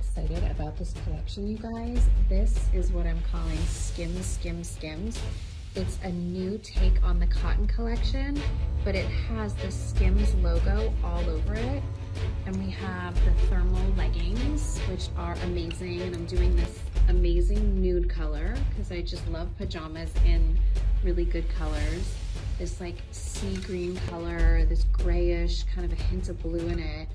excited about this collection, you guys. This is what I'm calling Skims, Skims, Skims. It's a new take on the cotton collection, but it has the Skims logo all over it. And we have the thermal leggings, which are amazing. And I'm doing this amazing nude color because I just love pajamas in really good colors. This like sea green color, this grayish, kind of a hint of blue in it,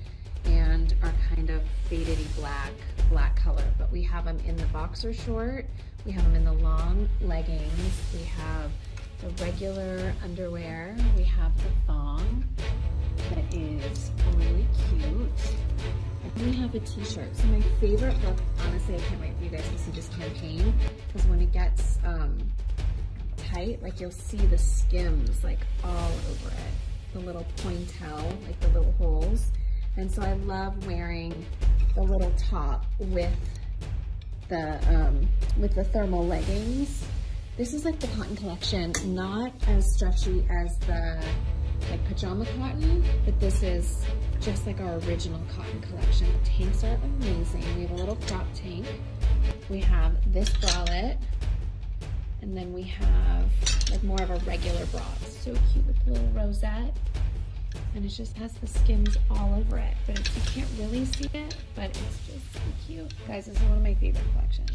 kind of faded black, black color. But we have them in the boxer short, we have them in the long leggings, we have the regular underwear, we have the thong that is really cute. And we have a t-shirt. So my favorite look, honestly, I can't wait for you guys to see this campaign because when it gets um, tight, like you'll see the skims like all over it. The little pointelle, like the little holes. And so I love wearing the little top with the, um, with the thermal leggings. This is like the cotton collection, not as stretchy as the like pajama cotton, but this is just like our original cotton collection. The tanks are amazing. We have a little crop tank. We have this bralette, and then we have like more of a regular bra. It's so cute with the little rosette. And it just has the skims all over it. But you can't really see it, but it's just so cute. Guys, this is one of my favorite collections.